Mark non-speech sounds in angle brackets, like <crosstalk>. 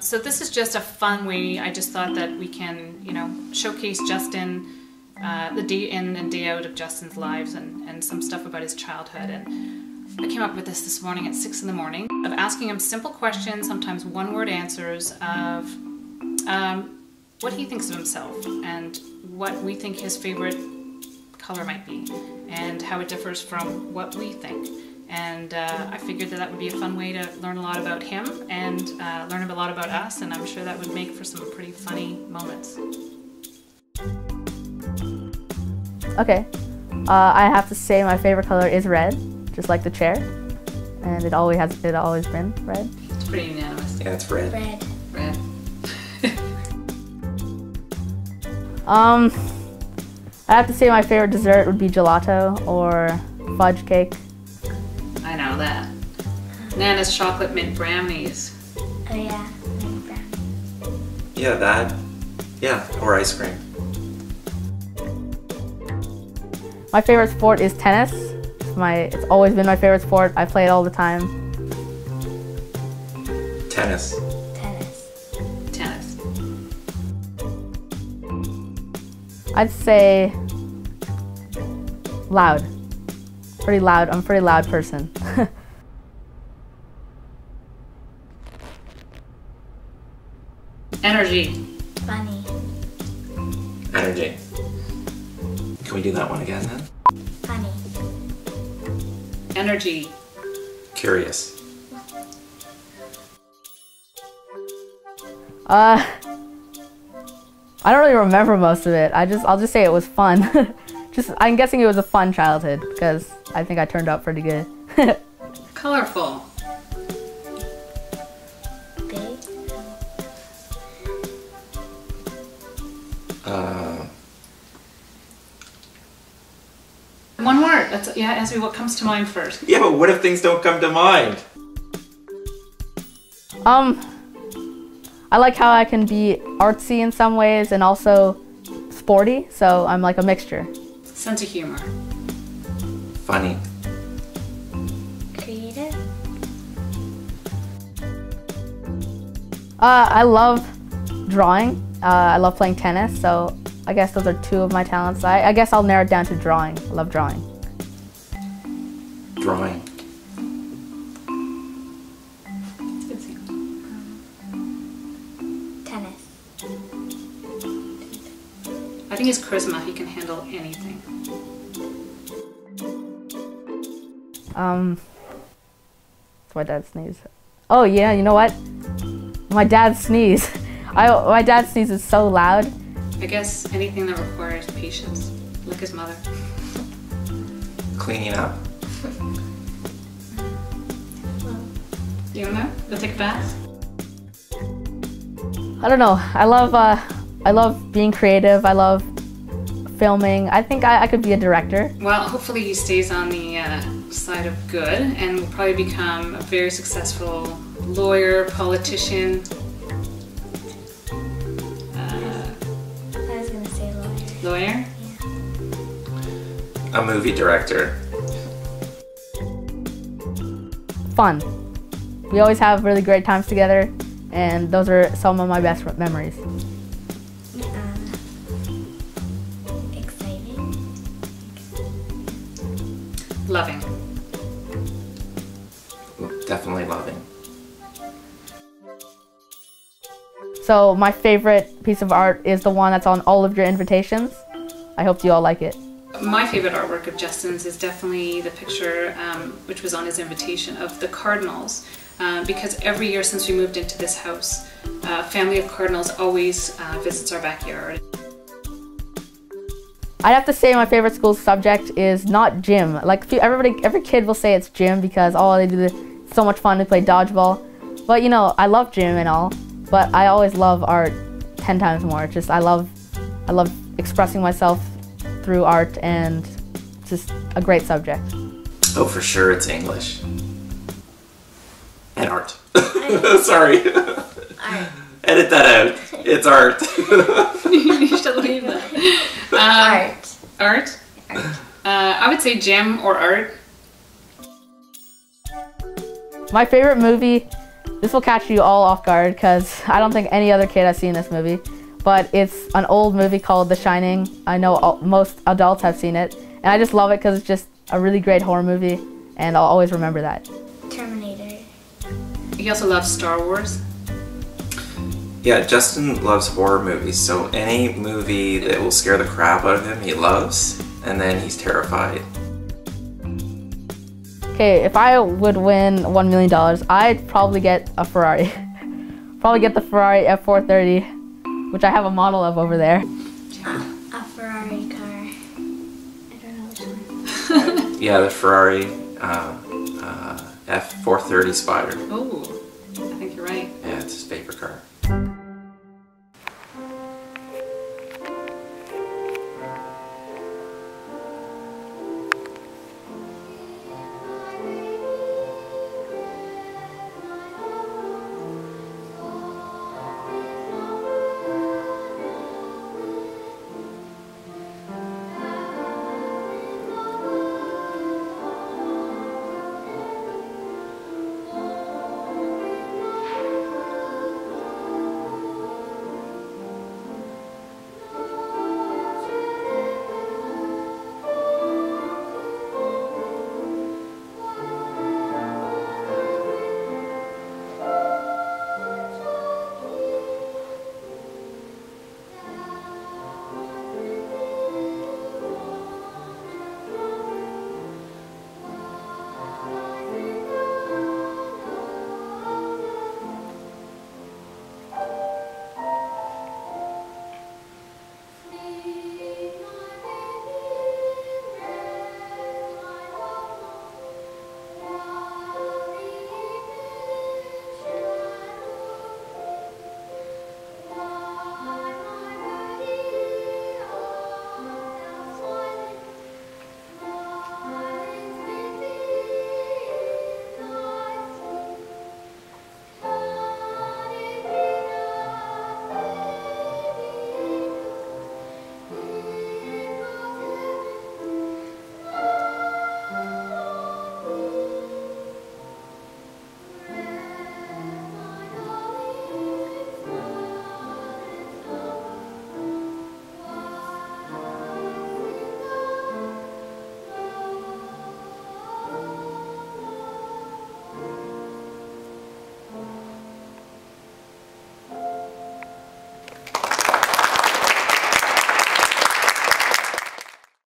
So this is just a fun way. I just thought that we can, you know, showcase Justin, uh, the day in and day out of Justin's lives, and and some stuff about his childhood. And I came up with this this morning at six in the morning of asking him simple questions, sometimes one-word answers of um, what he thinks of himself and what we think his favorite color might be, and how it differs from what we think and uh, I figured that that would be a fun way to learn a lot about him and uh, learn a lot about us, and I'm sure that would make for some pretty funny moments. Okay, uh, I have to say my favorite color is red, just like the chair, and it always has it always been red. It's pretty unanimous. Yeah, it's red. Red. Red. <laughs> Um, I have to say my favorite dessert would be gelato or fudge cake. I. Nana's chocolate mint brownies. Oh yeah. and brown. Yeah, that. Yeah, or ice cream. My favorite sport is tennis. My it's always been my favorite sport. I play it all the time. Tennis. Tennis. Tennis. I'd say loud. Pretty loud. I'm a pretty loud person. Energy. Funny. Energy. Can we do that one again then? Funny. Energy. Curious. uh, I don't really remember most of it. I just I'll just say it was fun. <laughs> just I'm guessing it was a fun childhood because I think I turned out pretty good. <laughs> Colorful. That's yeah. Ask me what comes to mind first. <laughs> yeah, but what if things don't come to mind? Um, I like how I can be artsy in some ways and also sporty. So I'm like a mixture. Sense of humor. Funny. Creative. Uh, I love drawing. Uh, I love playing tennis. So I guess those are two of my talents. I, I guess I'll narrow it down to drawing. I love drawing. Drawing. Tennis. I think his charisma. He can handle anything. Um, it's my dad sneeze. Oh yeah, you know what? My dad sneeze. I my dad sneezes so loud. I guess anything that requires patience, like his mother. Cleaning up. You don't know? You'll take a bath. I don't know. I love uh, I love being creative. I love filming. I think I, I could be a director. Well, hopefully he stays on the uh, side of good and will probably become a very successful lawyer, politician, uh, I was gonna say lawyer. lawyer. A movie director. Fun. We always have really great times together, and those are some of my best memories. Uh, exciting. Loving. Definitely loving. So my favorite piece of art is the one that's on all of your invitations. I hope you all like it. My favorite artwork of Justin's is definitely the picture, um, which was on his invitation, of the Cardinals. Uh, because every year since we moved into this house, a family of Cardinals always uh, visits our backyard. I'd have to say my favorite school subject is not gym. Like everybody, every kid will say it's gym because oh they do so much fun to play dodgeball. But you know I love gym and all. but I always love art ten times more. Just I love, I love expressing myself through art, and it's just a great subject. Oh, for sure, it's English. And art. <laughs> Sorry. Art. Edit that out. It's art. <laughs> you should leave that. Um, Art. art. Uh, I would say gym or art. My favorite movie. This will catch you all off guard because I don't think any other kid has seen this movie. But it's an old movie called The Shining. I know all, most adults have seen it, and I just love it because it's just a really great horror movie, and I'll always remember that. Terminator. He also loves Star Wars. yeah, Justin loves horror movies, so any movie that will scare the crap out of him, he loves, and then he's terrified. Okay, if I would win one million dollars, I'd probably get a Ferrari. <laughs> probably get the Ferrari F430, which I have a model of over there. A Ferrari car. I don't know which one. Yeah, the Ferrari uh, uh, F430 Spider. Oh.